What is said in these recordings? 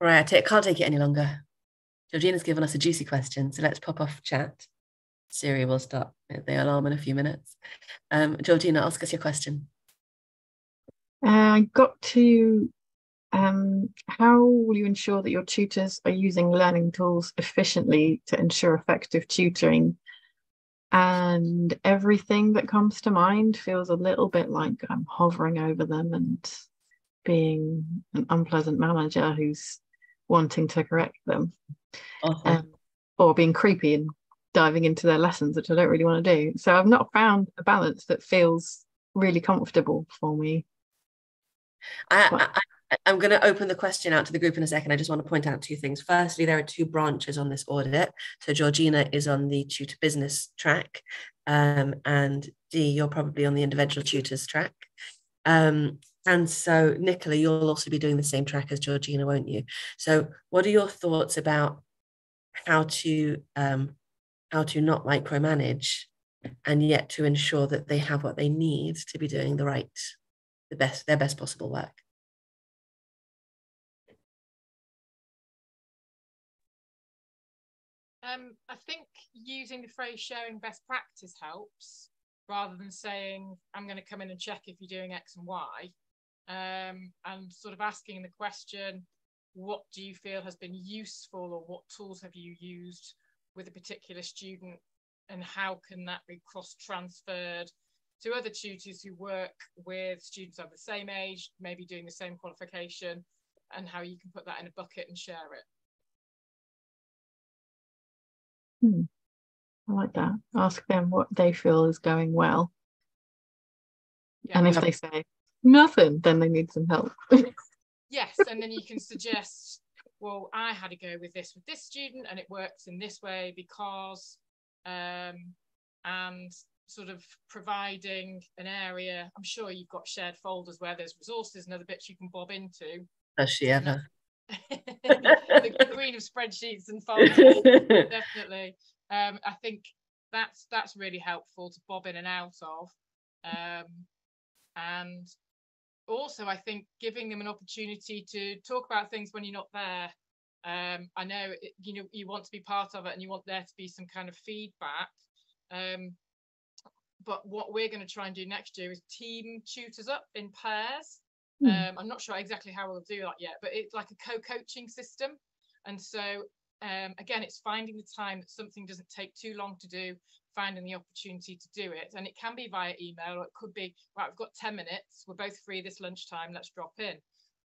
Right, I can't take it any longer. Georgina's given us a juicy question, so let's pop off chat. Siri will start the alarm in a few minutes. Um, Georgina, ask us your question. Uh, I got to um, how will you ensure that your tutors are using learning tools efficiently to ensure effective tutoring? And everything that comes to mind feels a little bit like I'm hovering over them and being an unpleasant manager who's wanting to correct them. Awesome. Um, or being creepy and diving into their lessons, which I don't really want to do. So I've not found a balance that feels really comfortable for me. I, I, I'm going to open the question out to the group in a second. I just want to point out two things. Firstly, there are two branches on this audit. So Georgina is on the tutor business track, um, and Dee, you're probably on the individual tutors track. Um, and so, Nicola, you'll also be doing the same track as Georgina, won't you? So, what are your thoughts about how to um, how to not micromanage, and yet to ensure that they have what they need to be doing the right, the best, their best possible work? Um, I think using the phrase sharing best practice helps rather than saying, I'm going to come in and check if you're doing X and Y um, and sort of asking the question, what do you feel has been useful or what tools have you used with a particular student and how can that be cross transferred to other tutors who work with students of the same age, maybe doing the same qualification, and how you can put that in a bucket and share it. Hmm. I like that. Ask them what they feel is going well. Yeah, and if they say, nothing, then they need some help. yes, and then you can suggest, well, I had to go with this with this student, and it works in this way because, um, and sort of providing an area. I'm sure you've got shared folders where there's resources and other bits you can bob into. Does she ever? the, the queen of spreadsheets and folders, definitely. Um, I think that's that's really helpful to bob in and out of. Um, and also I think giving them an opportunity to talk about things when you're not there. Um, I know it, you know you want to be part of it and you want there to be some kind of feedback. Um, but what we're going to try and do next year is team tutors up in pairs. Mm. Um, I'm not sure exactly how we'll do that yet, but it's like a co-coaching system. And so um, again, it's finding the time that something doesn't take too long to do, finding the opportunity to do it. And it can be via email, or it could be, right, we've got 10 minutes, we're both free this lunchtime, let's drop in.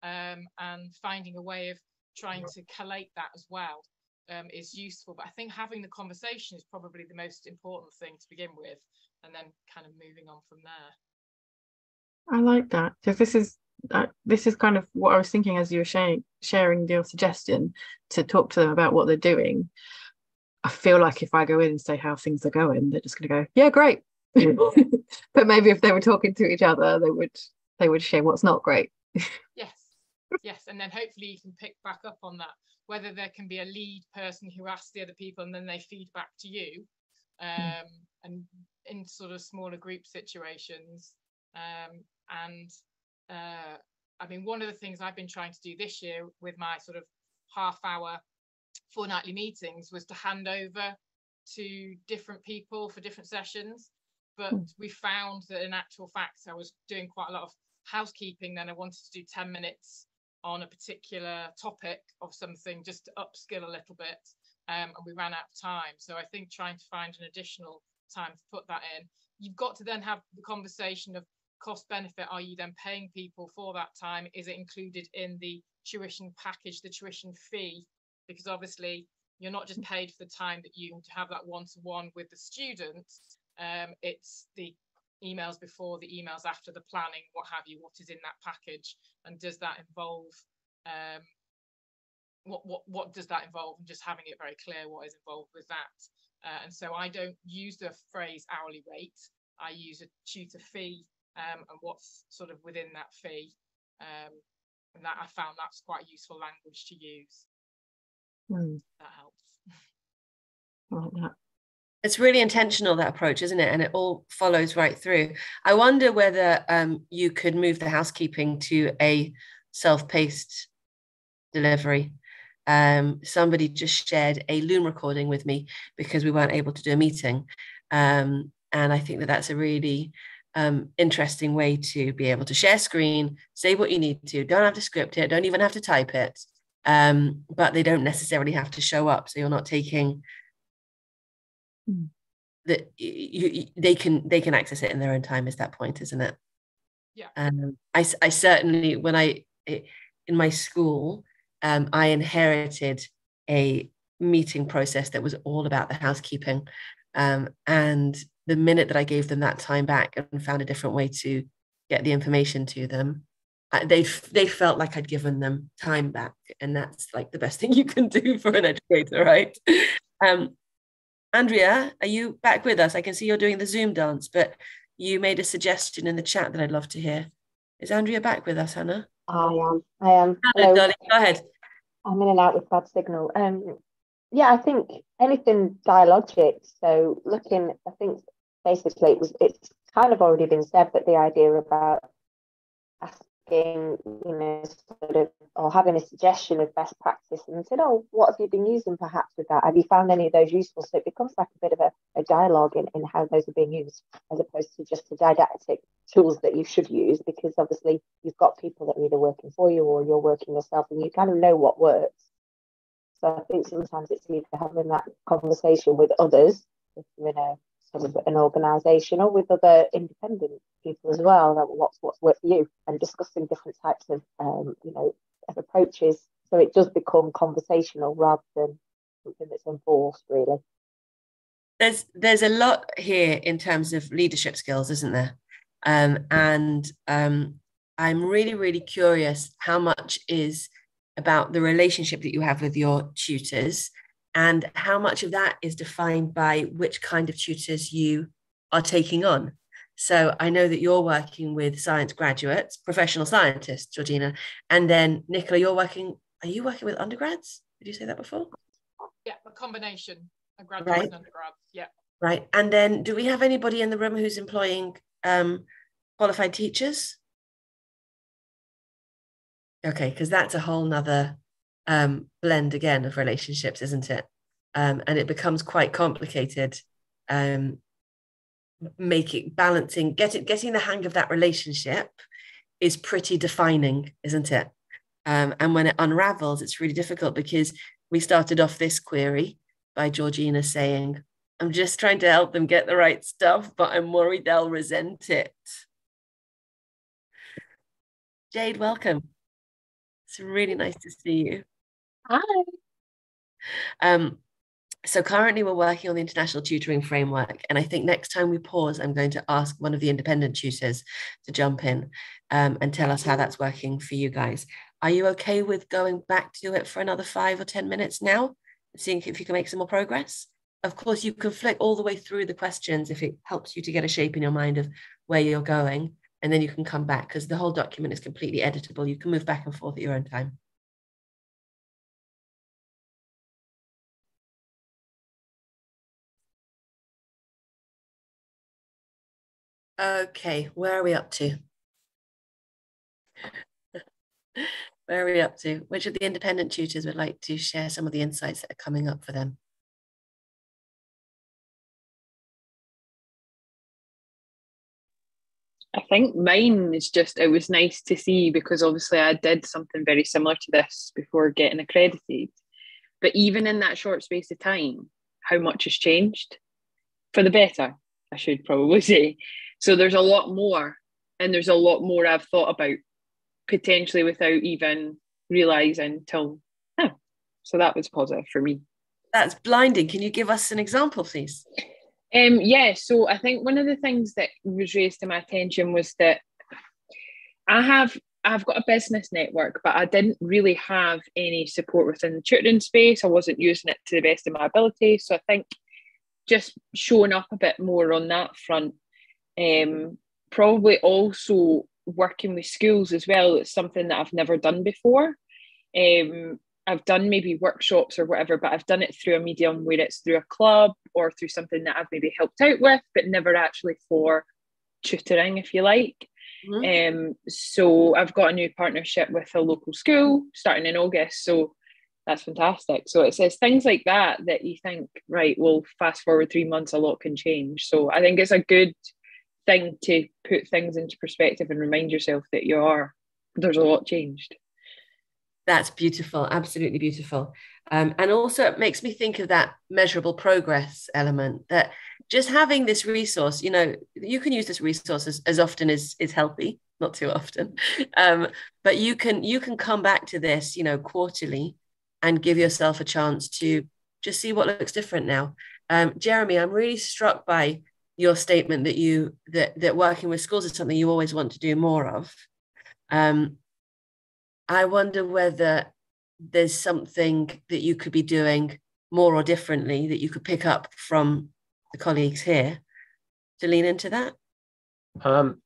Um, and finding a way of trying to collate that as well um, is useful. But I think having the conversation is probably the most important thing to begin with, and then kind of moving on from there. I like that because this is uh, this is kind of what I was thinking as you were sharing sharing your suggestion to talk to them about what they're doing. I feel like if I go in and say how things are going, they're just going to go, "Yeah, great." but maybe if they were talking to each other, they would they would share what's not great. yes, yes, and then hopefully you can pick back up on that. Whether there can be a lead person who asks the other people and then they feed back to you, hmm. um, mm. and in sort of smaller group situations, um, and uh, I mean, one of the things I've been trying to do this year with my sort of half hour fortnightly meetings was to hand over to different people for different sessions. But mm. we found that in actual fact, I was doing quite a lot of housekeeping. Then I wanted to do 10 minutes on a particular topic of something just to upskill a little bit. Um, and we ran out of time. So I think trying to find an additional time to put that in, you've got to then have the conversation of cost benefit are you then paying people for that time is it included in the tuition package the tuition fee because obviously you're not just paid for the time that you have that one-to-one with the students um, it's the emails before the emails after the planning what have you what is in that package and does that involve um, what what what does that involve and just having it very clear what is involved with that uh, and so I don't use the phrase hourly rate I use a tutor fee um, and what's sort of within that fee. Um, and that I found that's quite useful language to use. Mm. That helps. like that. It's really intentional that approach, isn't it? And it all follows right through. I wonder whether um, you could move the housekeeping to a self-paced delivery. Um, somebody just shared a Loom recording with me because we weren't able to do a meeting. Um, and I think that that's a really um, interesting way to be able to share screen, say what you need to, don't have to script it, don't even have to type it, um, but they don't necessarily have to show up. So you're not taking mm. that you, you, they can they can access it in their own time. Is that point, isn't it? Yeah. Um, I I certainly when I in my school um, I inherited a meeting process that was all about the housekeeping, um, and the minute that I gave them that time back and found a different way to get the information to them, they they felt like I'd given them time back, and that's like the best thing you can do for an educator, right? Um, Andrea, are you back with us? I can see you're doing the Zoom dance, but you made a suggestion in the chat that I'd love to hear. Is Andrea back with us, Hannah? I am. I am. Hello, darling. Go ahead. I'm in and out with bad signal. Um, yeah, I think anything dialogic. So looking, I think basically it was it's kind of already been said, but the idea about you know, sort of or having a suggestion of best practice and said, oh, what have you been using perhaps with that? Have you found any of those useful? So it becomes like a bit of a, a dialogue in, in how those are being used, as opposed to just the didactic tools that you should use, because obviously you've got people that are either working for you or you're working yourself and you kind of know what works. So I think sometimes it's either having that conversation with others, if you're in a sort of an organisation or with other independent people as well about what's what's worked for you and discussing different types of um, you know of approaches. So it does become conversational rather than something that's enforced really. There's there's a lot here in terms of leadership skills isn't there? Um, and um, i'm really really curious how much is about the relationship that you have with your tutors and how much of that is defined by which kind of tutors you are taking on. So I know that you're working with science graduates, professional scientists, Georgina, and then Nicola, you're working. Are you working with undergrads? Did you say that before? Yeah, a combination of graduates right. and undergrads. Yeah. Right, and then do we have anybody in the room who's employing um, qualified teachers? Okay, because that's a whole nother um, blend again of relationships, isn't it? Um, and it becomes quite complicated. Um, making balancing, getting getting the hang of that relationship is pretty defining, isn't it? Um, and when it unravels, it's really difficult because we started off this query by Georgina saying, I'm just trying to help them get the right stuff, but I'm worried they'll resent it. Jade, welcome. It's really nice to see you. Hi. Um, so currently we're working on the international tutoring framework and i think next time we pause i'm going to ask one of the independent tutors to jump in um, and tell us how that's working for you guys. Are you okay with going back to it for another five or ten minutes now seeing if you can make some more progress? Of course you can flick all the way through the questions if it helps you to get a shape in your mind of where you're going and then you can come back because the whole document is completely editable. You can move back and forth at your own time Okay, where are we up to? where are we up to? Which of the independent tutors would like to share some of the insights that are coming up for them? I think mine is just, it was nice to see because obviously I did something very similar to this before getting accredited. But even in that short space of time, how much has changed for the better, I should probably say. So there's a lot more, and there's a lot more I've thought about potentially without even realizing till now. So that was positive for me. That's blinding. Can you give us an example, please? Um, yeah, so I think one of the things that was raised to my attention was that I have I've got a business network, but I didn't really have any support within the tutoring space. I wasn't using it to the best of my ability. So I think just showing up a bit more on that front um, probably also working with schools as well. It's something that I've never done before. Um, I've done maybe workshops or whatever, but I've done it through a medium where it's through a club or through something that I've maybe helped out with, but never actually for tutoring, if you like. Mm-hmm. Um, so I've got a new partnership with a local school starting in August. So that's fantastic. So it says things like that that you think, right, well, fast forward three months, a lot can change. So I think it's a good thing to put things into perspective and remind yourself that you are, there's a lot changed. That's beautiful, absolutely beautiful. Um, and also, it makes me think of that measurable progress element that just having this resource, you know, you can use this resource as, as often as is healthy, not too often, um, but you can you can come back to this, you know, quarterly, and give yourself a chance to just see what looks different now. Um, Jeremy, I'm really struck by your statement that you that that working with schools is something you always want to do more of. Um, I wonder whether there's something that you could be doing more or differently that you could pick up from the colleagues here to lean into that? Um,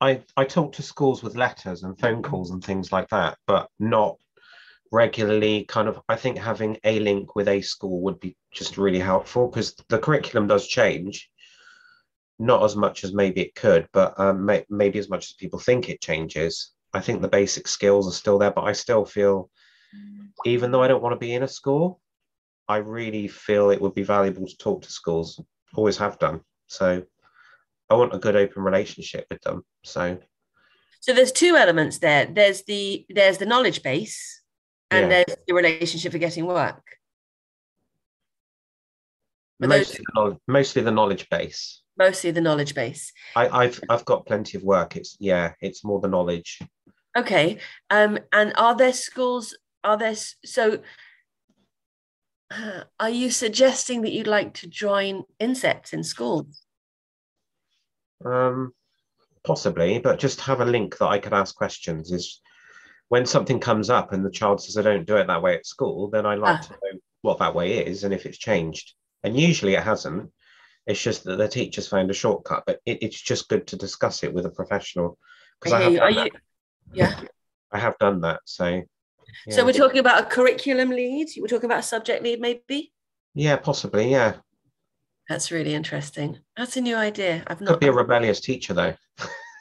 I I talk to schools with letters and phone calls and things like that, but not regularly. Kind of, I think having a link with a school would be just really helpful because the curriculum does change. Not as much as maybe it could, but um, may, maybe as much as people think it changes. I think the basic skills are still there, but I still feel, even though I don't want to be in a school, I really feel it would be valuable to talk to schools. Always have done. So I want a good open relationship with them. So so there's two elements there. There's the there's the knowledge base and yeah. there's the relationship for getting work. Mostly, those, the knowledge, mostly the knowledge base. Mostly the knowledge base. I, I've I've got plenty of work. It's yeah, it's more the knowledge. Okay. Um, and are there schools? Are there so? Are you suggesting that you'd like to join INSETs in schools? Um, possibly, but just have a link that I could ask questions. Is when something comes up and the child says, "I don't do it that way at school," then I like ah. to know what that way is and if it's changed. And usually it hasn't. It's just that the teachers found a shortcut, but it, it's just good to discuss it with a professional. Because I, I, have you, yeah, I have done that. So yeah. So we're talking about a curriculum lead. We're talking about a subject lead, maybe. Yeah, possibly. Yeah. That's really interesting. That's a new idea. I've not. Could be a rebellious teacher, though.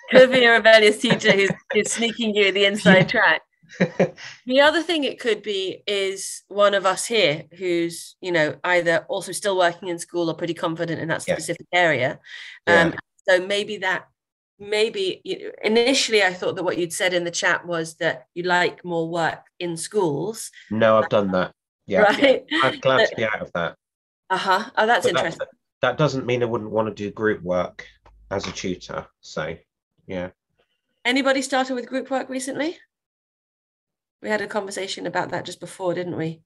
could be a rebellious teacher who's, who's sneaking you the inside track. the other thing it could be is one of us here who's you know either also still working in school or pretty confident in that specific yeah. area um, yeah. so maybe that maybe you, initially I thought that what you'd said in the chat was that you like more work in schools. No, I've done that. Yeah, right. Yeah. I'm glad to be out of that. Uh huh. Oh, that's but interesting. That, that doesn't mean I wouldn't want to do group work as a tutor. So, yeah. Anybody started with group work recently? We had a conversation about that just before, didn't we?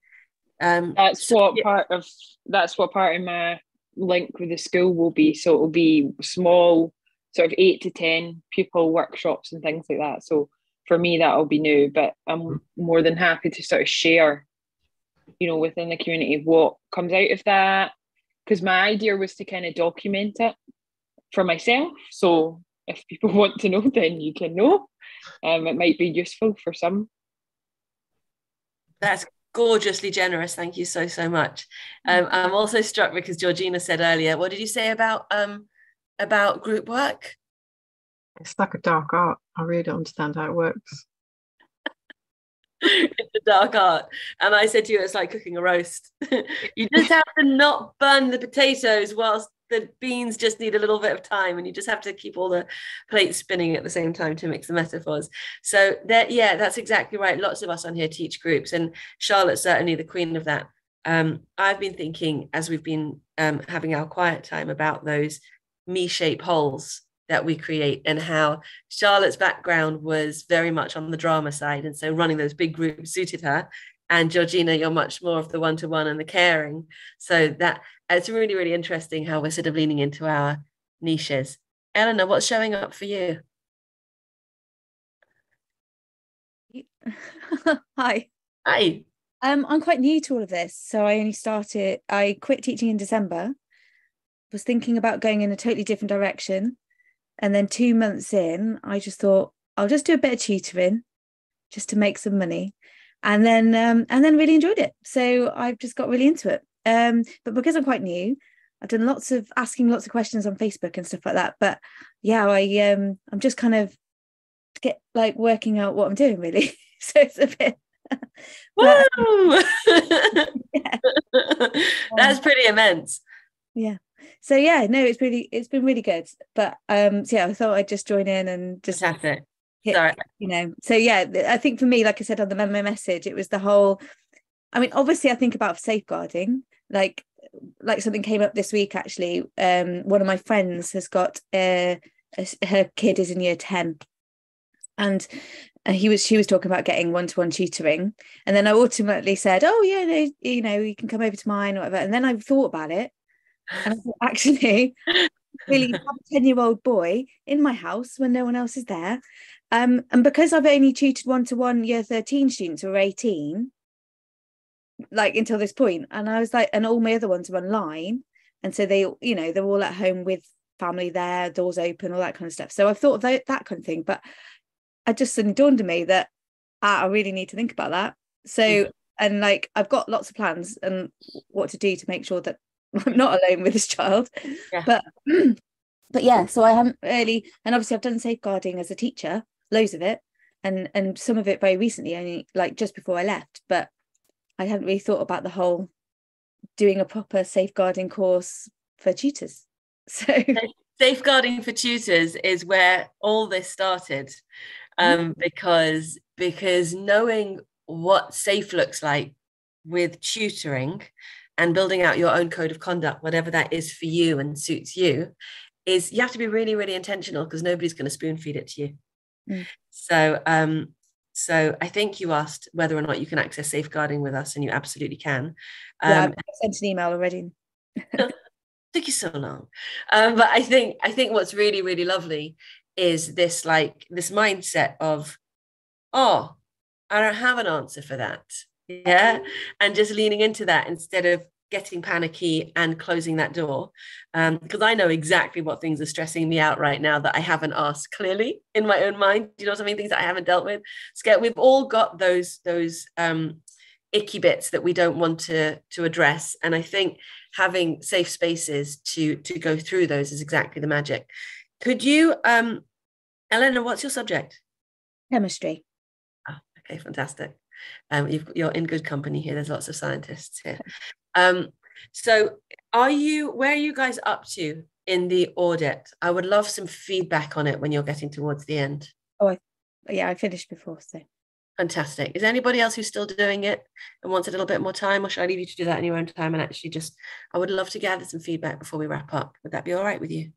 Um, that's so, what yeah. part of that's what part of my link with the school will be. So it will be small sort of eight to 10 pupil workshops and things like that. So for me, that'll be new, but I'm mm-hmm. more than happy to sort of share, you know, within the community what comes out of that. Because my idea was to kind of document it for myself. So if people want to know, then you can know. Um, it might be useful for some. That's gorgeously generous. Thank you so, so much. Um, I'm also struck because Georgina said earlier, what did you say about um, about group work? It's like a dark art. I really don't understand how it works. it's a dark art. And I said to you, it's like cooking a roast. you just have to not burn the potatoes whilst the beans just need a little bit of time and you just have to keep all the plates spinning at the same time to mix the metaphors so that yeah that's exactly right lots of us on here teach groups and charlotte's certainly the queen of that um, i've been thinking as we've been um, having our quiet time about those me shape holes that we create and how Charlotte's background was very much on the drama side. And so running those big groups suited her. And Georgina, you're much more of the one to one and the caring. So that it's really, really interesting how we're sort of leaning into our niches. Eleanor, what's showing up for you? Hi. Hi. Um, I'm quite new to all of this. So I only started, I quit teaching in December was thinking about going in a totally different direction. And then two months in, I just thought, I'll just do a bit of tutoring just to make some money. And then um, and then really enjoyed it. So I've just got really into it. Um, but because I'm quite new, I've done lots of asking lots of questions on Facebook and stuff like that. But yeah, I um I'm just kind of get like working out what I'm doing really. so it's a bit but, yeah. That's pretty immense. Yeah. So yeah, no, it's really it's been really good. But um so yeah, I thought I'd just join in and just have Fantastic. Sorry. you know. So yeah, I think for me, like I said on the memo message, it was the whole I mean, obviously I think about safeguarding, like like something came up this week actually. Um one of my friends has got a, a her kid is in year 10 and and he was she was talking about getting one-to-one tutoring and then i ultimately said oh yeah no, you know you can come over to mine or whatever and then i thought about it and I thought, actually really have a 10 year old boy in my house when no one else is there um, and because i've only tutored one-to-one year 13 students who are 18 like until this point and i was like and all my other ones are online and so they you know they're all at home with family there doors open all that kind of stuff so i've thought of that, that kind of thing but I just suddenly dawned on me that ah, I really need to think about that. So, mm-hmm. and like I've got lots of plans and what to do to make sure that I'm not alone with this child. Yeah. But but yeah, so I haven't really, and obviously I've done safeguarding as a teacher, loads of it, and and some of it very recently, only like just before I left. But I hadn't really thought about the whole doing a proper safeguarding course for tutors. So safeguarding for tutors is where all this started um, mm-hmm. because because knowing what safe looks like with tutoring and building out your own code of conduct, whatever that is for you and suits you, is you have to be really, really intentional because nobody's going to spoon feed it to you. Mm. So, um, so I think you asked whether or not you can access safeguarding with us, and you absolutely can. Um, yeah, I sent an email already. took you so long, um, but I think I think what's really, really lovely is this like this mindset of oh i don't have an answer for that yeah and just leaning into that instead of getting panicky and closing that door because um, i know exactly what things are stressing me out right now that i haven't asked clearly in my own mind you know what i mean things that i haven't dealt with we've all got those those um, icky bits that we don't want to to address and i think having safe spaces to to go through those is exactly the magic could you, um, Eleanor, what's your subject? Chemistry. Oh, okay, fantastic. Um, you are in good company here. There's lots of scientists here. Um, so, are you? Where are you guys up to in the audit? I would love some feedback on it when you're getting towards the end. Oh, I, yeah, I finished before, so. Fantastic. Is anybody else who's still doing it and wants a little bit more time, or should I leave you to do that in your own time? And actually, just I would love to gather some feedback before we wrap up. Would that be all right with you?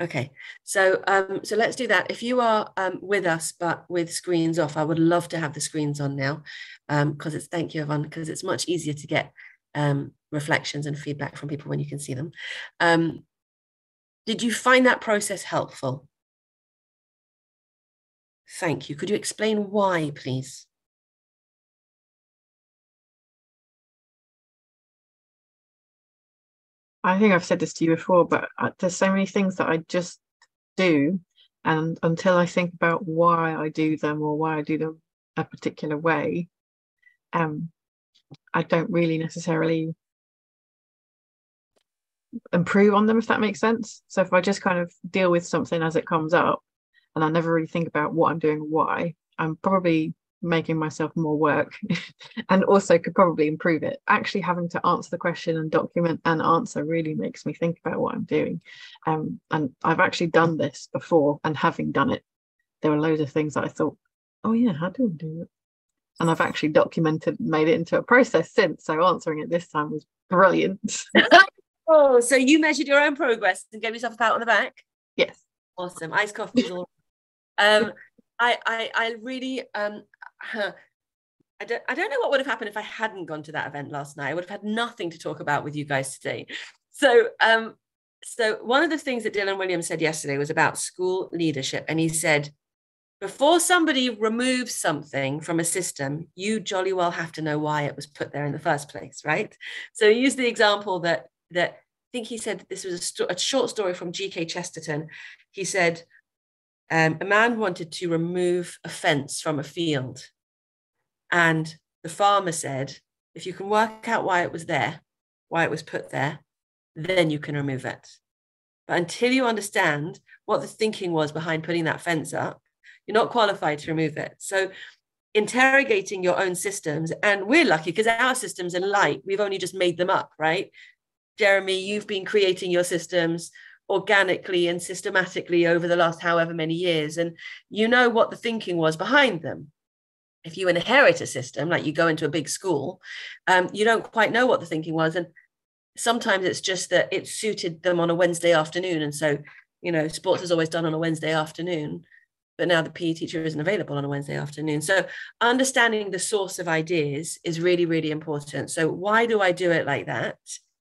Okay, so um, so let's do that. If you are um, with us but with screens off, I would love to have the screens on now because um, it's thank you, Yvonne, because it's much easier to get um, reflections and feedback from people when you can see them. Um, did you find that process helpful? Thank you. Could you explain why, please? I think I've said this to you before, but uh, there's so many things that I just do, and until I think about why I do them or why I do them a particular way, um, I don't really necessarily improve on them, if that makes sense. So if I just kind of deal with something as it comes up, and I never really think about what I'm doing, why, I'm probably making myself more work and also could probably improve it. Actually, having to answer the question and document and answer really makes me think about what I'm doing. Um, and I've actually done this before, and having done it, there were loads of things that I thought, oh, yeah, how do I do it? And I've actually documented, made it into a process since. So answering it this time was brilliant. oh, so you measured your own progress and gave yourself a pat on the back? Yes. Awesome. Iced coffee. um, I, I, I really um, I don't, I don't know what would have happened if I hadn't gone to that event last night. I would have had nothing to talk about with you guys today. So, um, so one of the things that Dylan Williams said yesterday was about school leadership, and he said, before somebody removes something from a system, you jolly well have to know why it was put there in the first place, right? So he used the example that that I think he said this was a, sto- a short story from G.K. Chesterton. He said um, a man wanted to remove a fence from a field. And the farmer said, if you can work out why it was there, why it was put there, then you can remove it. But until you understand what the thinking was behind putting that fence up, you're not qualified to remove it. So interrogating your own systems, and we're lucky because our systems are light. We've only just made them up, right? Jeremy, you've been creating your systems organically and systematically over the last however many years, and you know what the thinking was behind them. If you inherit a system, like you go into a big school, um, you don't quite know what the thinking was. And sometimes it's just that it suited them on a Wednesday afternoon. And so, you know, sports is always done on a Wednesday afternoon but now the PE teacher isn't available on a Wednesday afternoon. So understanding the source of ideas is really, really important. So why do I do it like that?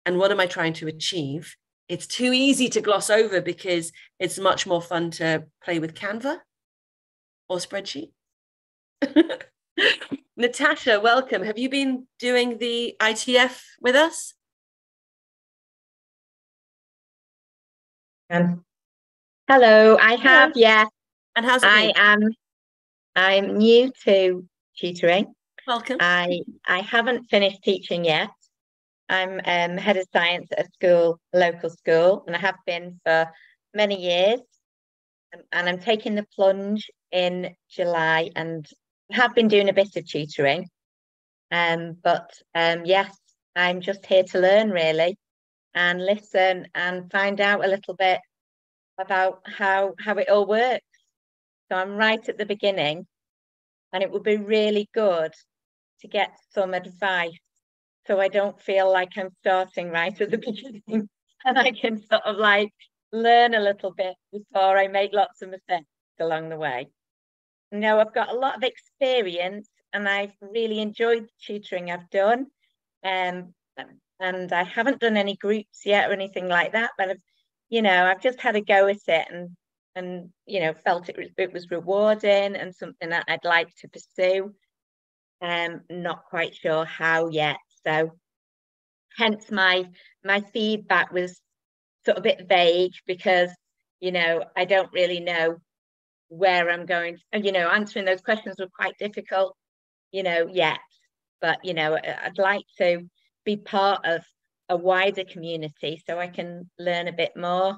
And what am I trying to achieve? It's too easy to gloss over because it's much more fun to play with Canva or spreadsheet. Natasha, welcome. Have you been doing the ITF with us? Um, hello, I have, yeah. And how's it I been? am I'm new to tutoring. Welcome. I I haven't finished teaching yet. I'm um, head of science at a school, a local school, and I have been for many years. Um, and I'm taking the plunge in July and have been doing a bit of tutoring. Um, but um, yes, I'm just here to learn really and listen and find out a little bit about how how it all works. So I'm right at the beginning, and it would be really good to get some advice so I don't feel like I'm starting right at the beginning and I can sort of like learn a little bit before I make lots of mistakes along the way. Know, I've got a lot of experience and I've really enjoyed the tutoring I've done. Um, and I haven't done any groups yet or anything like that, but I've, you know, I've just had a go at it and and you know felt it it was rewarding and something that I'd like to pursue. Um, not quite sure how yet. So hence my my feedback was sort of a bit vague because you know I don't really know where I'm going. And you know, answering those questions were quite difficult, you know, yet. But you know, I'd like to be part of a wider community so I can learn a bit more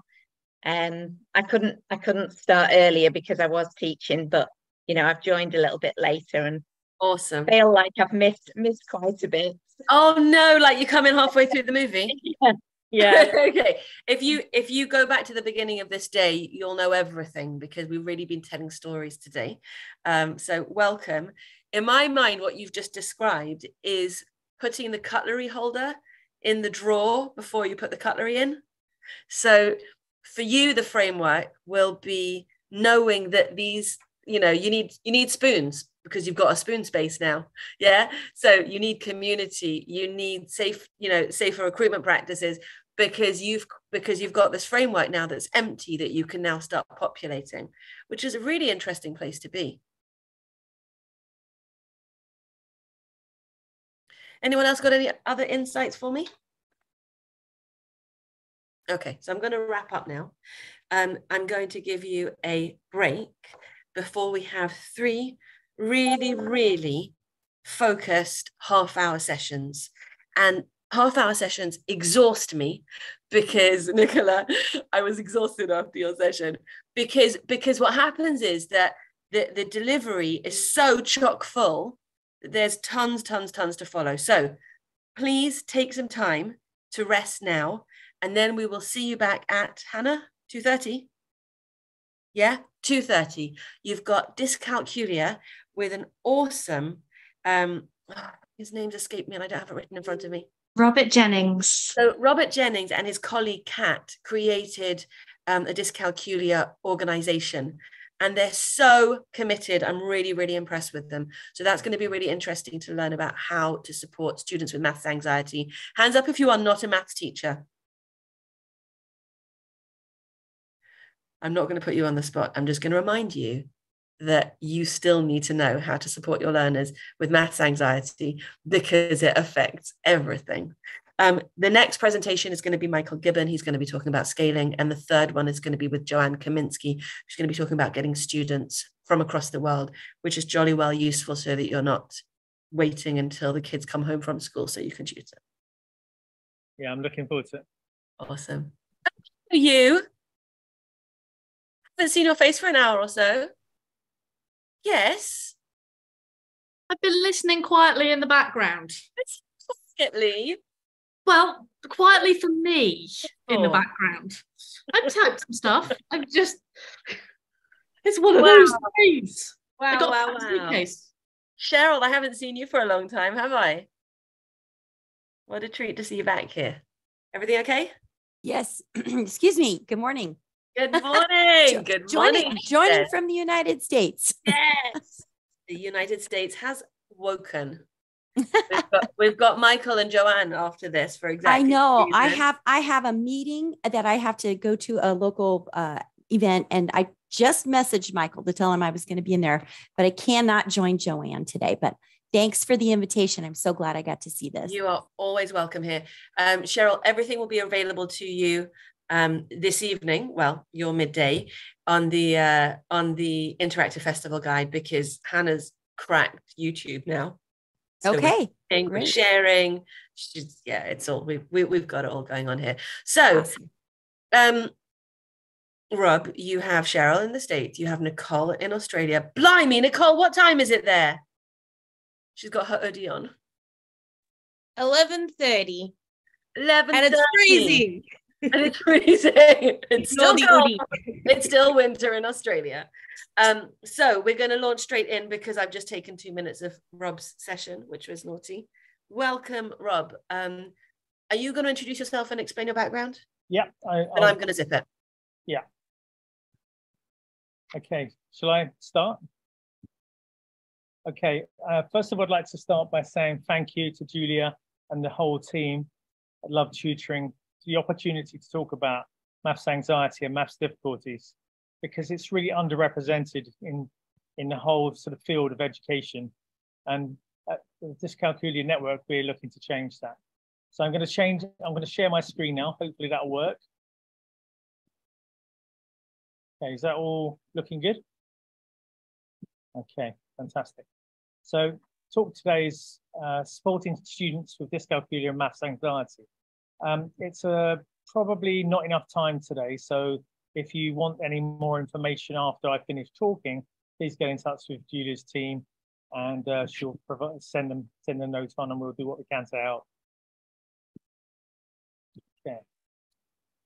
um, I couldn't I couldn't start earlier because I was teaching, but you know I've joined a little bit later and awesome. Feel like I've missed missed quite a bit. Oh no! Like you come in halfway through the movie. yeah. Yeah. okay. If you if you go back to the beginning of this day, you'll know everything because we've really been telling stories today. Um, so welcome. In my mind, what you've just described is putting the cutlery holder in the drawer before you put the cutlery in. So for you the framework will be knowing that these you know you need you need spoons because you've got a spoon space now. Yeah? So you need community you need safe you know safer recruitment practices because you've because you've got this framework now that's empty that you can now start populating which is a really interesting place to be. Anyone else got any other insights for me? Okay, so I'm going to wrap up now. Um, I'm going to give you a break before we have three really, really focused half hour sessions. And half hour sessions exhaust me because Nicola, I was exhausted after your session because because what happens is that the, the delivery is so chock full there's tons, tons, tons to follow. So please take some time to rest now and then we will see you back at Hannah 2:30. Yeah, 2:30. You've got dyscalculia with an awesome um his name's escaped me and I don't have it written in front of me. Robert Jennings. So Robert Jennings and his colleague Kat created um, a dyscalculia organization and they're so committed. I'm really, really impressed with them. So that's going to be really interesting to learn about how to support students with maths anxiety. Hands up if you are not a maths teacher. I'm not going to put you on the spot. I'm just going to remind you that you still need to know how to support your learners with maths anxiety because it affects everything. Um, the next presentation is going to be Michael Gibbon. He's going to be talking about scaling. And the third one is going to be with Joanne Kaminsky, who's going to be talking about getting students from across the world, which is jolly well useful so that you're not waiting until the kids come home from school so you can tutor. Yeah, I'm looking forward to it. Awesome. You haven't seen your face for an hour or so. Yes. I've been listening quietly in the background. Quietly. Well, quietly for me in the Oh. background. I've typed some stuff. I'm just, it's one of Wow. those days. I Wow, got wow, a wow. suitcase. Cheryl, I haven't seen you for a long time, have I? What a treat to see you back here. Everything okay? Yes. Excuse me. Good morning. Good morning. Good joining, morning. joining from the United States. Yes. the United States has woken. We've got, we've got Michael and Joanne after this for example. I know. I have I have a meeting that I have to go to a local uh, event, and I just messaged Michael to tell him I was going to be in there, but I cannot join Joanne today. But thanks for the invitation. I'm so glad I got to see this. You are always welcome here. Um, Cheryl, everything will be available to you um, this evening, well, your midday, on the uh, on the Interactive Festival Guide because Hannah's cracked YouTube now. So okay. sharing, we're great. sharing. She's, yeah, it's all we've we, we've got it all going on here. So, Awesome. um, Rob, you have Cheryl in the States, you have Nicole in Australia. Blimey, Nicole, what time is it there? She's got her hoodie on. 11.30 11 and it's freezing. and it's freezing. It's still cold. It's still winter in Australia. Um, so we're going to launch straight in because I've just taken two minutes of Rob's session, which was naughty. Welcome, Rob. Um, are you going to introduce yourself and explain your background? Yeah, I, And I'm going to zip it. Yeah. Okay, shall I start? Okay, uh, first of all, I'd like to start by saying thank you to Julia and the whole team I Love Tutoring for the opportunity to talk about maths anxiety and maths difficulties because it's really underrepresented in, in the whole sort of field of education. And at the Dyscalculia Network, we're looking to change that. So I'm going to change, I'm going to share my screen now. Hopefully that'll work. Okay, is that all looking good? Okay, fantastic. So talk today is uh, supporting students with dyscalculia and maths anxiety. Um, it's uh, probably not enough time today, so if you want any more information after I finish talking, please get in touch with Julia's team and uh, she'll provide, send them send them note on and we'll do what we can to help. Okay.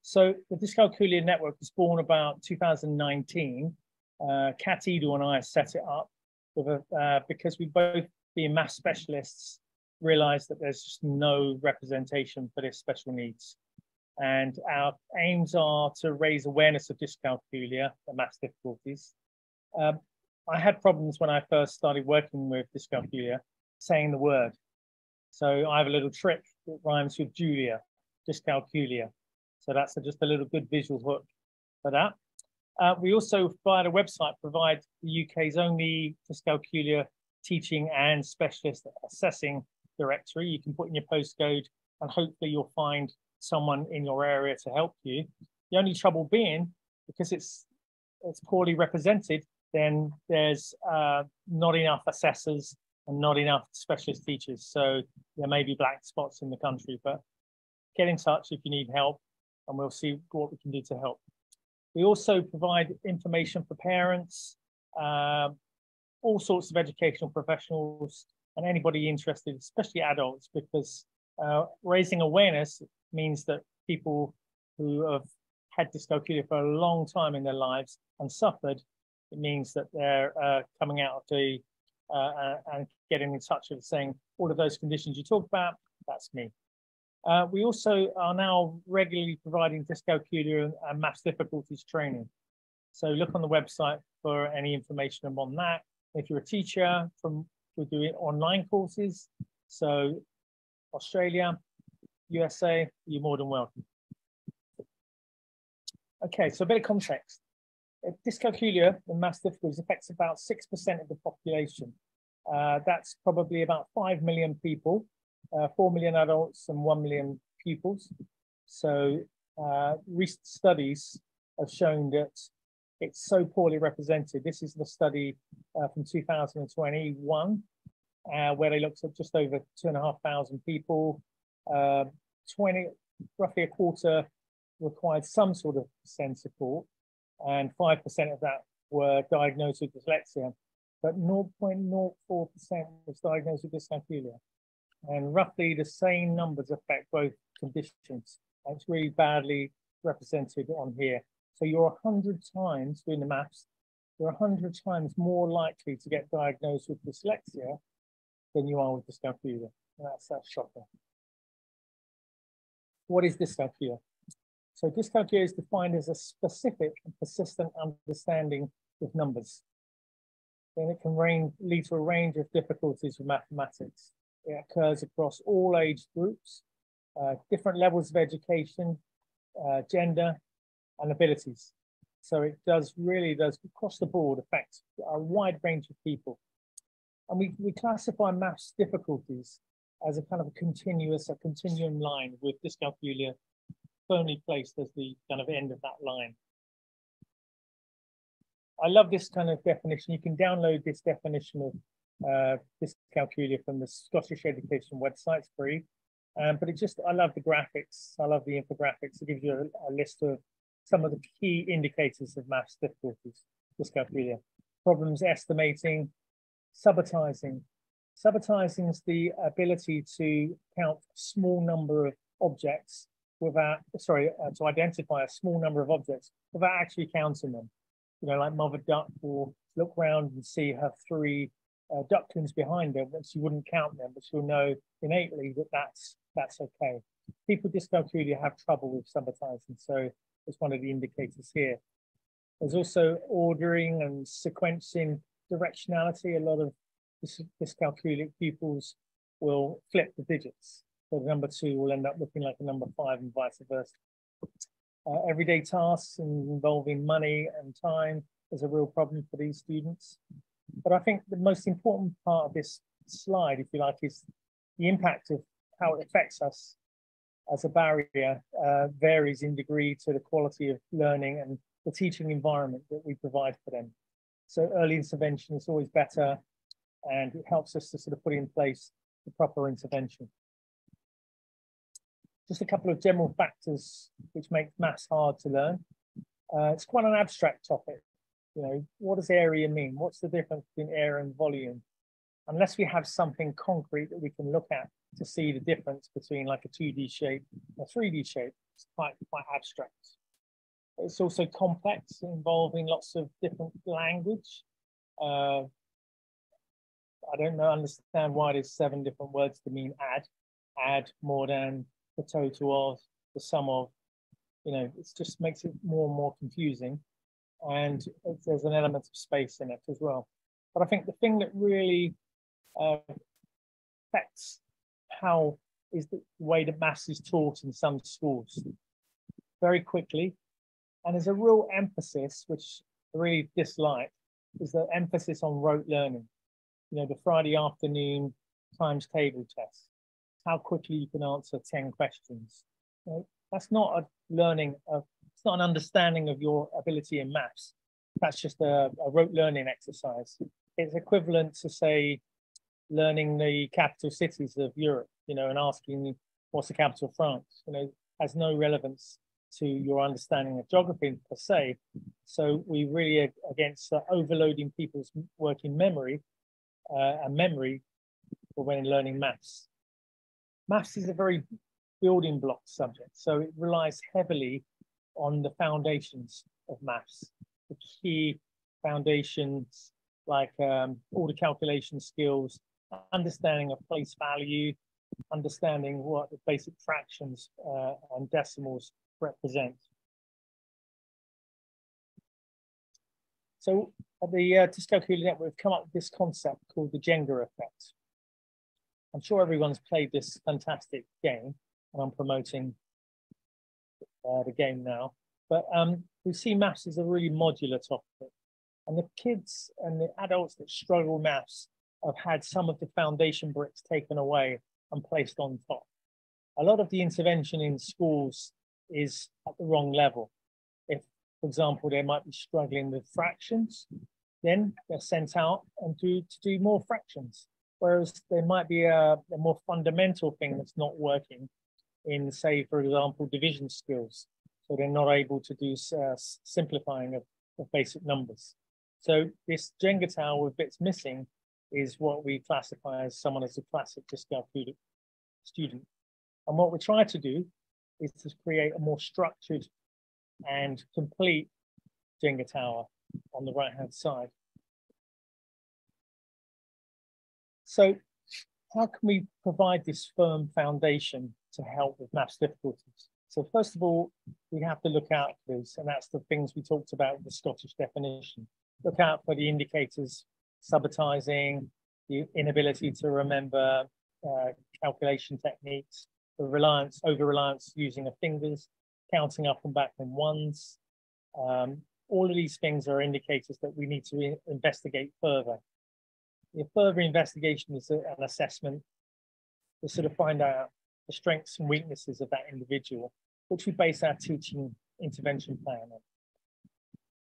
So the Dyscalculia Network was born about 2019. Uh, Kat Edel and I set it up a, uh, because we both, being math specialists, realized that there's just no representation for this special needs. And our aims are to raise awareness of dyscalculia and maths difficulties. Um, I had problems when I first started working with dyscalculia saying the word. So I have a little trick that rhymes with Julia, dyscalculia. So that's a, just a little good visual hook for that. Uh, we also, via the website, provide the UK's only dyscalculia teaching and specialist assessing directory. You can put in your postcode and hopefully you'll find someone in your area to help you. The only trouble being, because it's it's poorly represented, then there's uh, not enough assessors and not enough specialist teachers. So there may be black spots in the country, but get in touch if you need help and we'll see what we can do to help. We also provide information for parents, uh, all sorts of educational professionals and anybody interested, especially adults, because uh, raising awareness means that people who have had dyscalculia for a long time in their lives and suffered, it means that they're uh, coming out of the uh, uh, and getting in touch with saying all of those conditions you talk about, that's me. Uh, we also are now regularly providing dyscalculia and, and maths difficulties training. So look on the website for any information on that. If you're a teacher, from we're doing online courses. So Australia, USA, you're more than welcome. Okay, so a bit of context. Dyscalculia and maths difficulties affects about 6% of the population. Uh, that's probably about 5 million people, uh, 4 million adults and 1 million pupils. So uh, recent studies have shown that it's so poorly represented. This is the study uh, from 2021, uh, where they looked at just over 2,500 people. Uh, 20, roughly a quarter required some sort of SEND support. and 5% of that were diagnosed with dyslexia, but 0.04% was diagnosed with dyscalculia. And roughly the same numbers affect both conditions. It's really badly represented on here. So you're 100 times doing the maths, you're 100 times more likely to get diagnosed with dyslexia than you are with dyscalculia. That's, that's shocking. What is dyscalculia? So dyscalculia is defined as a specific and persistent understanding of numbers. Then it can range, lead to a range of difficulties with mathematics. It occurs across all age groups, uh, different levels of education, uh, gender, and abilities. So it does really does across the board affect a wide range of people. And we, we classify maths difficulties as a kind of a continuous, a continuum line with dyscalculia firmly placed as the kind of end of that line. I love this kind of definition. You can download this definition of uh, dyscalculia from the Scottish Education website, it's free. Um, but it just, I love the graphics. I love the infographics. It gives you a, a list of some of the key indicators of maths difficulties, dyscalculia. Problems estimating, subitizing. Subitizing is the ability to count a small number of objects without, sorry, uh, to identify a small number of objects without actually counting them. You know, like Mother Duck will look around and see her three uh, ducklings behind her, but she wouldn't count them, but she'll know innately that that's that's okay. People with dyscalculia have trouble with subitizing, so it's one of the indicators here. There's also ordering and sequencing directionality. A lot of dyscalculic pupils will flip the digits. So the number two will end up looking like a number five and vice versa. Uh, everyday tasks involving money and time is a real problem for these students. But I think the most important part of this slide, if you like, is the impact of how it affects us as a barrier uh, varies in degree to the quality of learning and the teaching environment that we provide for them. So early intervention is always better and it helps us to sort of put in place the proper intervention. Just a couple of general factors which make maths hard to learn. Uh, it's quite an abstract topic. You know, what does area mean? What's the difference between area and volume? Unless we have something concrete that we can look at to see the difference between like a 2D shape and a 3D shape. It's quite, quite abstract. It's also complex, involving lots of different language. Uh, I don't know, understand why there's seven different words to mean add, add more than the total of, the sum of, you know, it just makes it more and more confusing. And there's an element of space in it as well. But I think the thing that really uh, affects how is the way that maths is taught in some schools very quickly. And there's a real emphasis, which I really dislike, is the emphasis on rote learning. You know, the Friday afternoon times table test, how quickly you can answer 10 questions. You know, that's not a learning of, it's not an understanding of your ability in maths. That's just a, a rote learning exercise. It's equivalent to say, learning the capital cities of Europe, you know, and asking what's the capital of France, you know, has no relevance to your understanding of geography per se. So we really are against uh, overloading people's working memory uh, and memory for when learning maths. Maths is a very building block subject, so it relies heavily on the foundations of maths, the key foundations like um, all the calculation skills, understanding of place value, understanding what the basic fractions uh, and decimals represent. So at the uh, Dyscalculia Network, we've come up with this concept called the Jenga effect. I'm sure everyone's played this fantastic game, and I'm promoting uh, the game now. But um, we see maths as a really modular topic. And the kids and the adults that struggle maths have had some of the foundation bricks taken away and placed on top. A lot of the intervention in schools is at the wrong level. If, for example, they might be struggling with fractions, then they're sent out and do to do more fractions. Whereas there might be a, a more fundamental thing that's not working in, say, for example, division skills. so they're not able to do uh, simplifying of, of basic numbers. So this Jenga tower with bits missing is what we classify as someone as a classic dyscalculic student. And what we try to do is to create a more structured and complete Jenga tower on the right hand side. So how can we provide this firm foundation to help with maths difficulties? So first of all, we have to look out for these, and that's the things we talked about with the Scottish definition. Look out for the indicators, subitizing, the inability to remember uh, calculation techniques, the reliance, over-reliance using of fingers, counting up and back in ones. Um, all of these things are indicators that we need to investigate further. The further investigation is an assessment to sort of find out the strengths and weaknesses of that individual, which we base our teaching intervention plan on.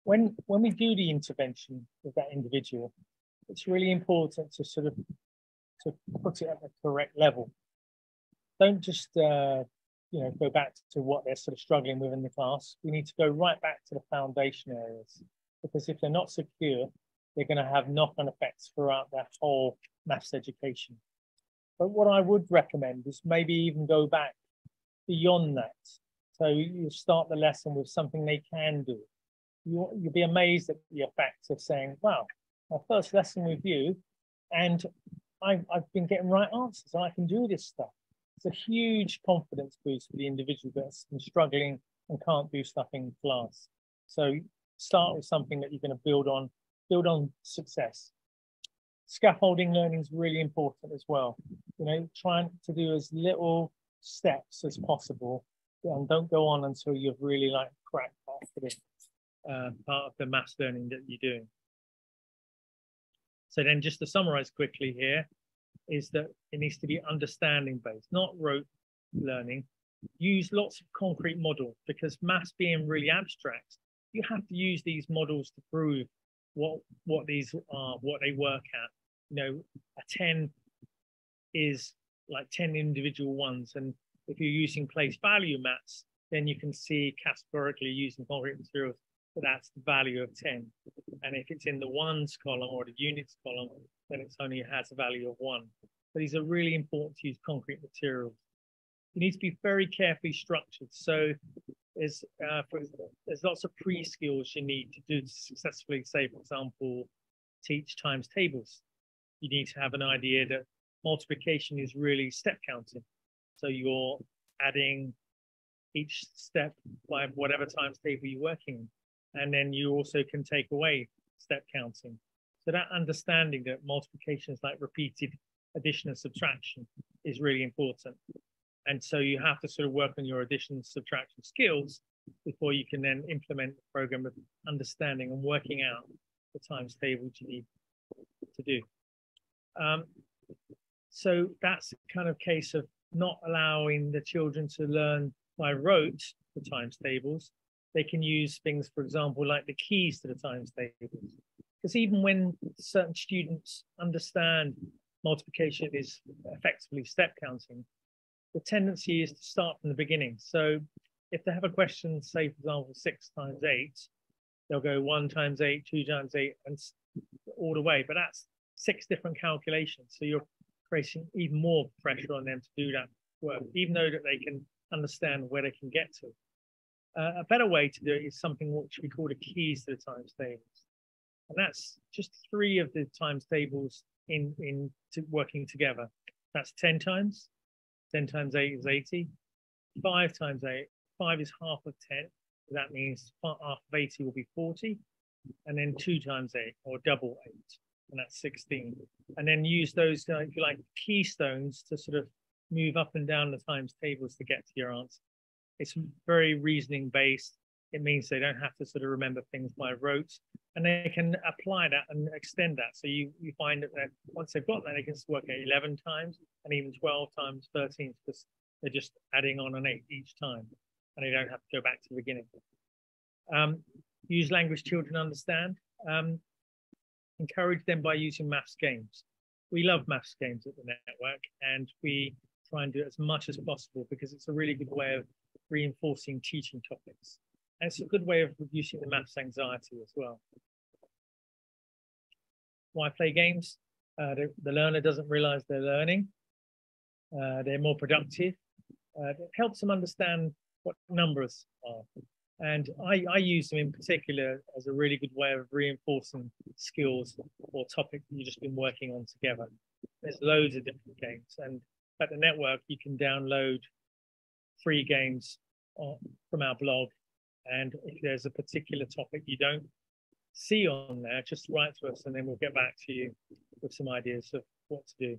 When, when we do the intervention with that individual, it's really important to sort of to put it at the correct level. Don't just uh, you know go back to what they're sort of struggling with in the class. We need to go right back to the foundation areas because if they're not secure, they're going to have knock-on effects throughout their whole maths education. But what I would recommend is maybe even go back beyond that. So you start the lesson with something they can do. You, you'll be amazed at the effects of saying, wow, my first lesson with you, and I've, I've been getting right answers and I can do this stuff. It's a huge confidence boost for the individual that's been struggling and can't do stuff in class. So start with something that you're going to build on, build on success. Scaffolding learning is really important as well. You know, trying to do as little steps as possible and don't go on until you've really like cracked after this uh, part of the maths learning that you're doing. So then just to summarize quickly here, is that it needs to be understanding based, not rote learning. Use lots of concrete models because maths being really abstract, you have to use these models to prove what what these are, what they work at. You know, a 10 is like 10 individual ones. And if you're using place value maths, then you can see categorically using concrete materials that's the value of 10. And if it's in the ones column or the units column, then it's only has a value of one. But these are really important to use concrete materials. You need to be very carefully structured. So there's, uh, for, there's lots of pre-skills you need to do to successfully, say, for example, teach times tables. You need to have an idea that multiplication is really step counting. So you're adding each step by whatever times table you're working and then you also can take away step counting. So that understanding that multiplication is like repeated addition and subtraction is really important. And so you have to sort of work on your addition and subtraction skills before you can then implement the program of understanding and working out the times table you need to do. Um, so that's kind of case of not allowing the children to learn by rote the times tables, they can use things, for example, like the keys to the times tables. Because even when certain students understand multiplication is effectively step counting, the tendency is to start from the beginning. So if they have a question, say, for example, six times eight, they'll go one times eight, two times eight, and all the way. But that's six different calculations. So you're creating even more pressure on them to do that work, even though that they can understand where they can get to. Uh, a better way to do it is something which we call the keys to the times tables. And that's just three of the times tables in, in to working together. That's 10 times. 10 times 8 is 80. 5 times 8, 5 is half of 10. So That means half of 80 will be 40. And then 2 times 8, or double 8, and that's 16. And then use those, uh, if you like, keystones to sort of move up and down the times tables to get to your answer. It's very reasoning based. It means they don't have to sort of remember things by rote and they can apply that and extend that. So you, you find that once they've got that, they can work at 11 times and even 12 times 13 because they're just adding on an eight each time and they don't have to go back to the beginning. Um, use language children understand. Um, encourage them by using maths games. We love maths games at the network and we try and do as much as possible because it's a really good way of reinforcing teaching topics. And it's a good way of reducing the maths anxiety as well. Why play games? Uh, the, the, learner doesn't realize they're learning. Uh, they're more productive. Uh, it helps them understand what numbers are. And I, I use them in particular as a really good way of reinforcing skills or topic you've just been working on together. There's loads of different games. And at the network, you can download free games on, from our blog. And if there's a particular topic you don't see on there, just write to us and then we'll get back to you with some ideas of what to do.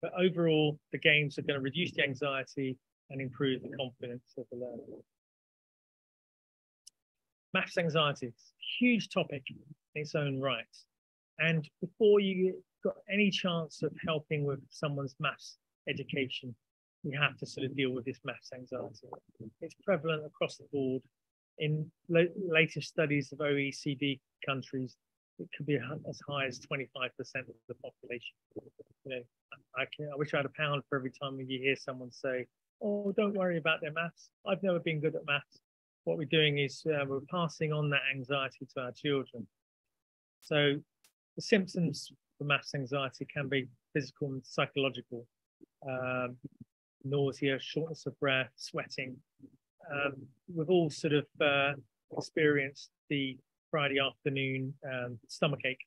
But overall, the games are going to reduce the anxiety and improve the confidence of the learner. Maths anxiety, huge topic in its own right. And before you got any chance of helping with someone's maths education, we have to sort of deal with this maths anxiety. It's prevalent across the board. In latest studies of OECD countries, it could be as high as 25% of the population. You know, I, can, I wish I had a pound for every time you hear someone say, oh, don't worry about their maths. I've never been good at maths. What we're doing is uh, we're passing on that anxiety to our children. So the symptoms for maths anxiety can be physical and psychological. Um, nausea, shortness of breath, sweating. Um, we've all sort of uh, experienced the Friday afternoon um, stomach ache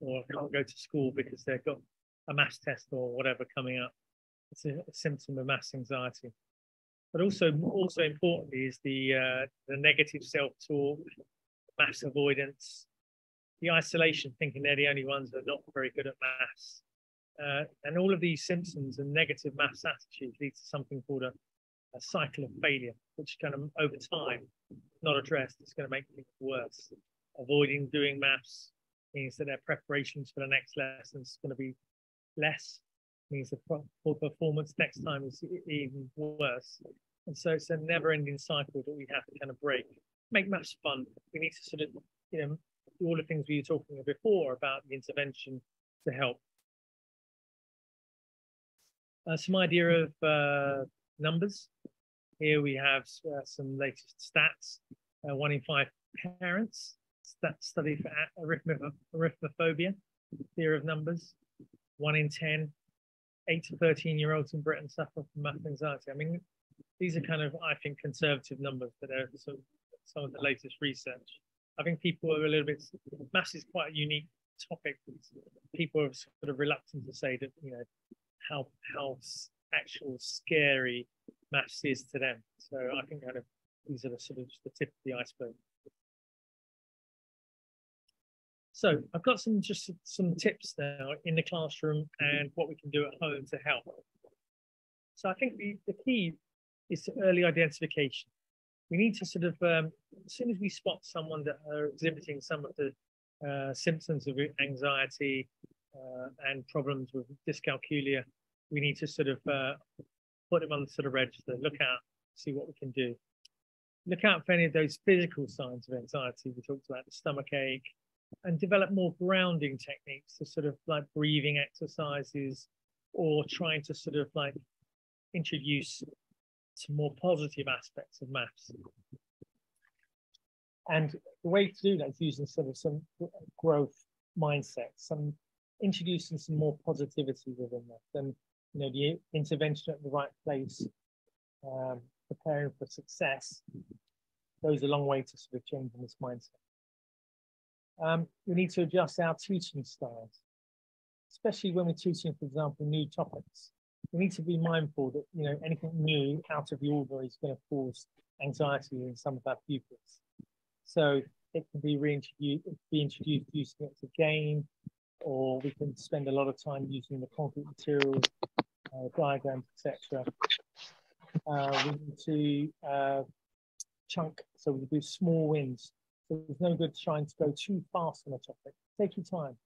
or can't go to school because they've got a maths test or whatever coming up. It's a, a symptom of mass anxiety. But also, also importantly, is the uh, the negative self-talk, maths avoidance, the isolation, thinking they're the only ones that are not very good at maths. Uh, and all of these symptoms and negative maths attitudes lead to something called a, a cycle of failure, which kind of over time, not addressed, it's going to make things worse. Avoiding doing maths means that their preparations for the next lesson is going to be less, means the poor performance next time is even worse. And so it's a never ending cycle that we have to kind of break. Make maths fun. We need to sort of, you know, all the things we were talking before about the intervention to help. Uh, some idea of uh, numbers. Here we have uh, some latest stats. Uh, one in five parents stat study for arithmophobia, fear of numbers. One in 10, 8 to 13 year olds in Britain suffer from math anxiety. I mean, these are kind of, I think, conservative numbers, but they're some, some of the latest research. I think people are a little bit, maths is quite a unique topic. People are sort of reluctant to say that, you know, how, how actual scary maths is to them. So I think kind of these are the sort of the tip of the iceberg. So I've got some just some tips now in the classroom and what we can do at home to help. So I think the, the key is early identification we need to sort of, um, as soon as we spot someone that are exhibiting some of the uh, symptoms of anxiety uh, and problems with dyscalculia, we need to sort of uh, put them on the sort of register, look out, see what we can do. Look out for any of those physical signs of anxiety. We talked about the stomach ache and develop more grounding techniques to sort of like breathing exercises or trying to sort of like introduce some more positive aspects of maths. And the way to do that is using sort of some growth mindset, some introducing some more positivity within that. And you know, the intervention at the right place, um, preparing for success, goes a long way to sort of changing this mindset. Um, we need to adjust our teaching styles, especially when we're teaching, for example, new topics we need to be mindful that you know anything new out of the ordinary is going to cause anxiety in some of our pupils. So it can be reintroduced, be introduced using it as a game, or we can spend a lot of time using the concrete materials, uh, diagrams, etc. Uh, we need to uh, chunk, so we do small wins. So there's no good trying to go too fast on a topic. Take your time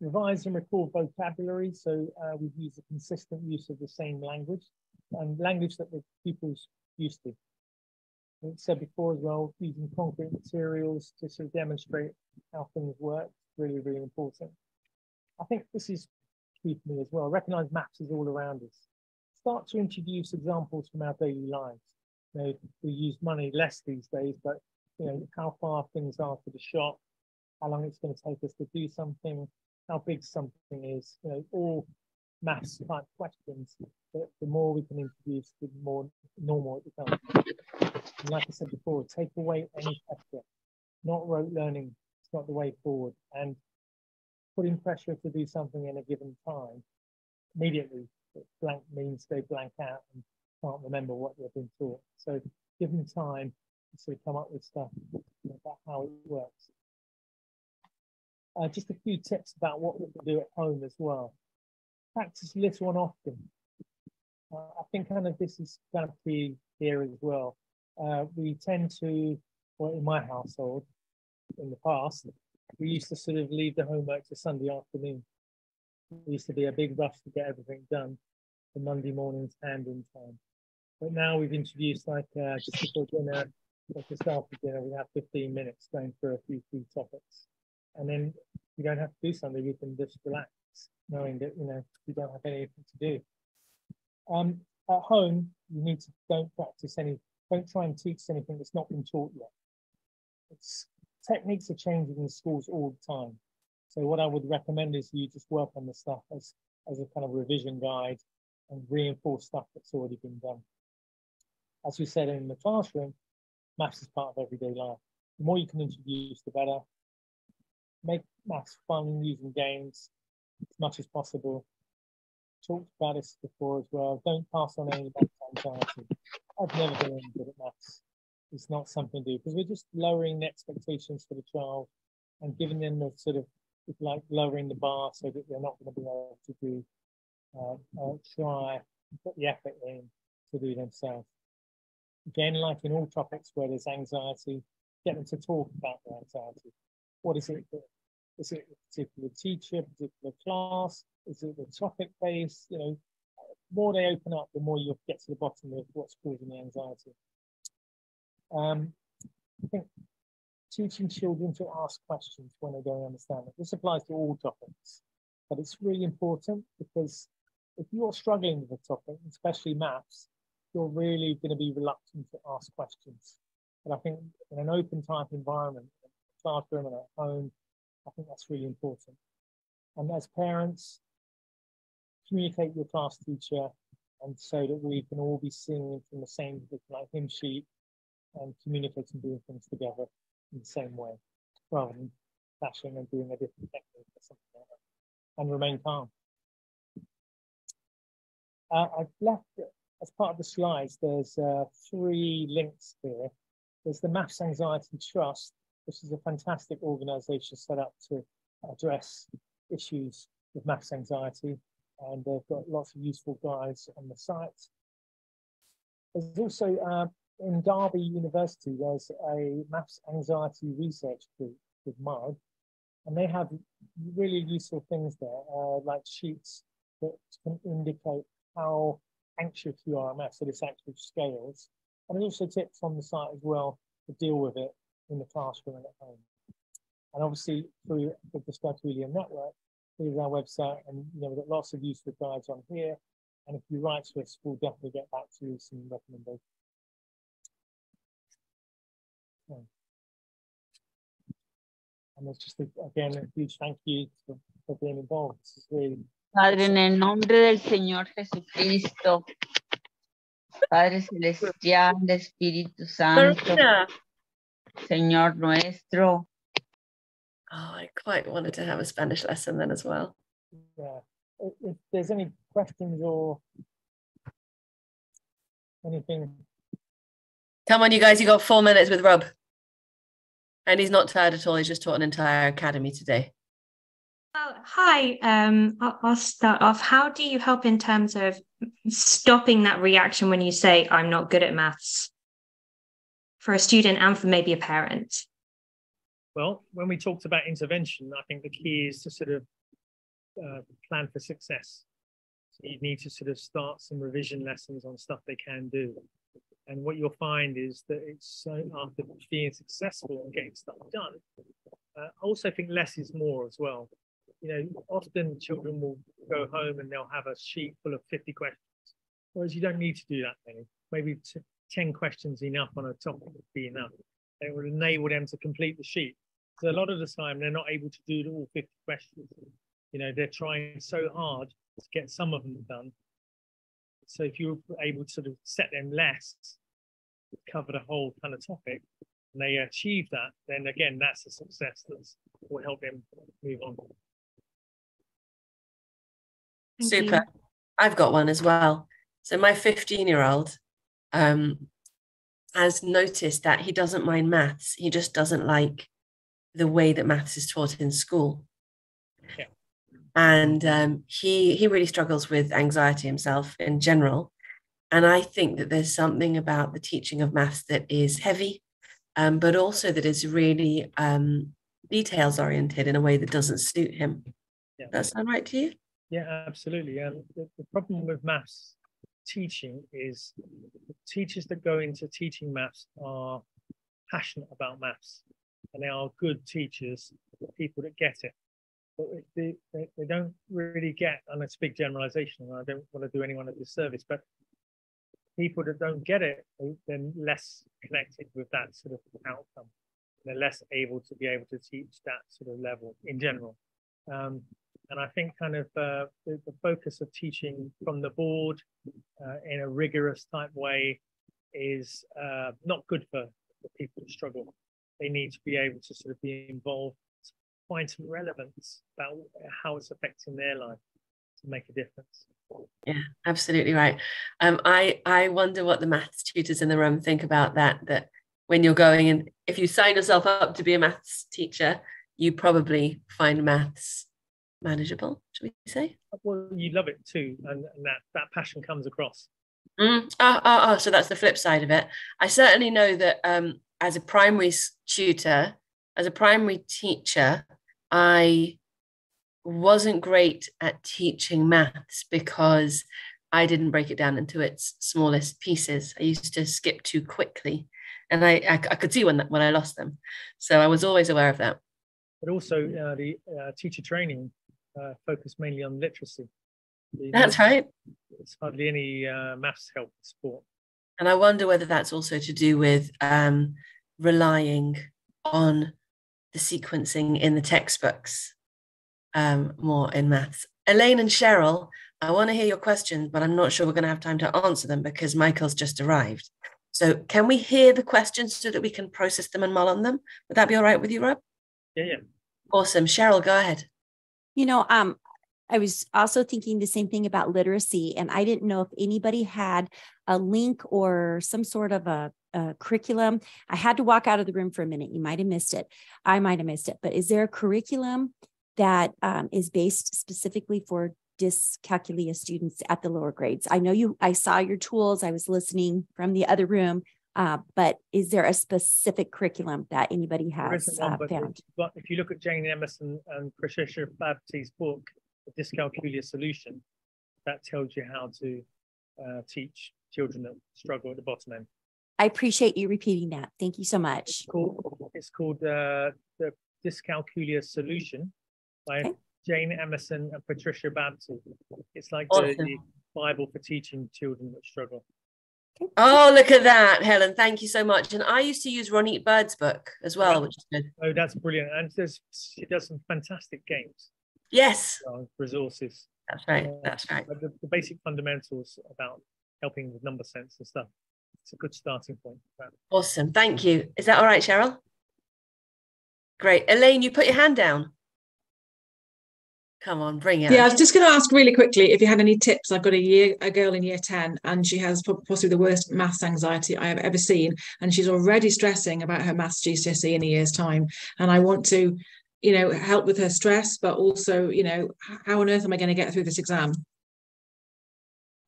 revise and record vocabulary. So uh, we've used a consistent use of the same language and language that the pupils used to. I said before as well, using concrete materials to sort of demonstrate how things work, really, really important. I think this is key for me as well. Recognize maths is all around us. start to introduce examples from our daily lives. You know, we use money less these days, but you know how far things are to the shop, how long it's going to take us to do something, how big something is. You know, all maths type questions. But the more we can introduce, the more normal it becomes. And like I said before, take away any pressure. Not rote learning. It's not the way forward. And putting pressure to do something in a given time immediately blank means they blank out and can't remember what they've been taught. So give them time to sort come up with stuff about how it works. Uh, just a few tips about what we can do at home as well. Practice little and often. Uh, I think kind of this is kind of key here as well. Uh, we tend to, well, in my household, in the past, we used to sort of leave the homework to Sunday afternoon. It used to be a big rush to get everything done for Monday morning's hand in time. But now we've introduced like uh, just before dinner, like just after dinner, we have 15 minutes going through a few key topics. And then you don't have to do something, you can just relax, knowing that, you know, you don't have anything to do. Um, at home, you need to don't practice any, don't try and teach anything that's not been taught yet. It's, techniques are changing in schools all the time. So what I would recommend is you just work on the stuff as, as a kind of revision guide and reinforce stuff that's already been done. As we said in the classroom, maths is part of everyday life. The more you can introduce, the better. Make maths fun using games as much as possible. Talked about this before as well. Don't pass on any maths anxiety. I've never been any good at maths. It's not something to do because we're just lowering the expectations for the child and giving them the sort of like lowering the bar so that they're not going to be able to do uh, uh, try put the effort in to do themselves. Again, like in all topics where there's anxiety, get them to talk about their anxiety. What is it? Is it a particular teacher, particular class? Is it the topic base? You know, the more they open up, the more you'll get to the bottom of what's causing the anxiety. Um, I think teaching children to ask questions when they don't understand it. This applies to all topics, but it's really important because if you're struggling with a topic, especially maths, you're really going to be reluctant to ask questions. But I think in an open type environment, classroom and at home, I think that's really important. And as parents, communicate with your class teacher and so that we can all be singing from the same like hymn sheet and communicating doing things together in the same way, rather than clashing and doing a different technique or something like that. And remain calm. Uh, I've left, as part of the slides, there's uh, three links here. There's the Maths Anxiety Trust, which is a fantastic organization set up to address issues with maths anxiety. And they've got lots of useful guides on the site. There's also, uh, in Derby University, there's a maths anxiety research group with MUG, and they have really useful things there, uh, like sheets that can indicate how anxious you are maths, so this actually scales. And there's also tips on the site as well to deal with it in the classroom and at home. And obviously through the Dyscalculia network, here's our website and you know, we've got lots of useful guides on here. And if you write to us, we'll definitely get back to you with some recommendations. Okay. And it's just, a, again, a huge thank you for, for being involved. This is really Padre, en el nombre del Señor Jesucristo, Padre Celestial, Espíritu Santo, Señor nuestro. Oh, I quite wanted to have a Spanish lesson then as well. Yeah. If there's any questions or anything. Come on, you guys, you got four minutes with Rob. And he's not tired at all. He's just taught an entire academy today. Oh, hi. Um, I'll, I'll start off. How do you help in terms of stopping that reaction when you say, I'm not good at maths for a student and for maybe a parent? Well, when we talked about intervention, I think the key is to sort of uh, plan for success. So you need to sort of start some revision lessons on stuff they can do. And what you'll find is that it's so after being successful and getting stuff done, uh, I also think less is more as well you know, often children will go home and they'll have a sheet full of 50 questions. Whereas you don't need to do that many. Maybe 10 questions enough on a topic would be enough. It would enable them to complete the sheet. So a lot of the time they're not able to do all 50 questions. You know, they're trying so hard to get some of them done. So if you're able to sort of set them less, cover the whole kind of topic, and they achieve that, then again, that's a success that will help them move on. Thank Super. You. I've got one as well. So my 15 year old um, has noticed that he doesn't mind maths. He just doesn't like the way that maths is taught in school. And um, he he really struggles with anxiety himself in general. And I think that there's something about the teaching of maths that is heavy, um, but also that is really um, details oriented in a way that doesn't suit him. Yeah. That sound right to you? Yeah, absolutely. And the, the problem with maths teaching is teachers that go into teaching maths are passionate about maths and they are good teachers, people that get it. They, they, they don't really get, and it's a big generalization, and I don't want to do anyone a disservice, but people that don't get it, they're less connected with that sort of outcome. They're less able to be able to teach that sort of level in general. Um, and I think kind of uh, the, the, focus of teaching from the board uh, in a rigorous type way is uh, not good for the people who struggle. They need to be able to sort of be involved, find some relevance about how it's affecting their life to make a difference. Yeah, absolutely right. Um, I I wonder what the maths tutors in the room think about that. That when you're going and if you sign yourself up to be a maths teacher, you probably find maths manageable, should we say? Well, you love it too, and, and that that passion comes across. Mm. Oh, oh, oh, so that's the flip side of it. I certainly know that um, as a primary tutor, as a primary teacher, I wasn't great at teaching maths because I didn't break it down into its smallest pieces. I used to skip too quickly, and I I, I could see when that, when I lost them. So I was always aware of that. But also uh, the uh, teacher training uh, focus mainly on literacy. The that's right. It's hardly any uh, maths help support. And I wonder whether that's also to do with um, relying on the sequencing in the textbooks um, more in maths. Elaine and Cheryl, I want to hear your questions, but I'm not sure we're going to have time to answer them because Michael's just arrived. So, can we hear the questions so that we can process them and mull on them? Would that be all right with you, Rob? Yeah, yeah. Awesome. Cheryl, go ahead. You know, um, I was also thinking the same thing about literacy, and I didn't know if anybody had a link or some sort of a, a, curriculum. I had to walk out of the room for a minute. You might have missed it. I might have missed it. But is there a curriculum that um, is based specifically for dyscalculia students at the lower grades? I know you. I saw your tools. I was listening from the other room. Uh, but is there a specific curriculum that anybody has one, uh, found? But if you look at Jane Emerson and Patricia Babtie's book, The Dyscalculia Solution, that tells you how to uh, teach children that struggle at the bottom end. I appreciate you repeating that. Thank you so much. It's called, it's called uh, The Dyscalculia Solution by okay. Jane Emerson and Patricia Babtie. It's like awesome. the, the Bible for teaching children that struggle. Oh, look at that, Helen. Thank you so much. And I used to use Ronit Bird's book as well, which is good. Oh, that's brilliant. And there's, she does some fantastic games. Yes. Uh, resources. That's right. Uh, that's right. The, the, basic fundamentals about helping with number sense and stuff. It's a good starting point. Awesome. Thank you. Is that all right, Cheryl? Great. Elaine, you put your hand down. Come on, bring it. Yeah, I was just going to ask really quickly if you had any tips. I've got a year, a girl in year ten, and she has possibly the worst maths anxiety I have ever seen, and she's already stressing about her maths GCSE in a year's time. And I want to, you know, help with her stress, but also, you know, how on earth am I going to get through this exam?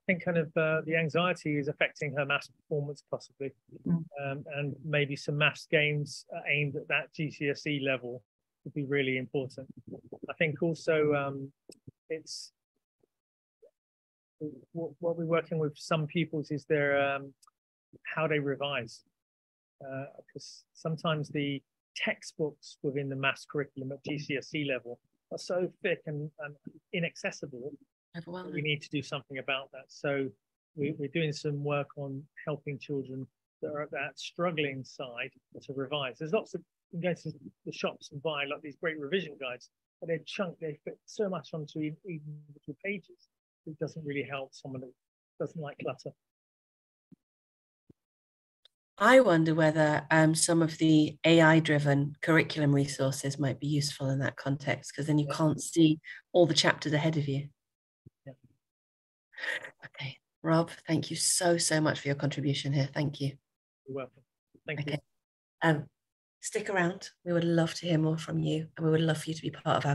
I think kind of uh, the anxiety is affecting her maths performance possibly, mm. um, and maybe some maths games aimed at that GCSE level would be really important. I think also um, it's what, what, we're working with some pupils is their um, how they revise because uh, sometimes the textbooks within the maths curriculum at GCSE level are so thick and, and inaccessible. We need to do something about that. So we, we're doing some work on helping children that are at that struggling side to revise. There's lots of you can go to the shops and buy like these great revision guides, but they're chunk, they fit so much onto individual pages. It doesn't really help someone that doesn't like clutter. I wonder whether um, some of the AI driven curriculum resources might be useful in that context because then you can't see all the chapters ahead of you. Okay, Rob, thank you so, so much for your contribution here. Thank you. You're welcome. Thank okay. you. Um, stick around. We would love to hear more from you and we would love for you to be part of our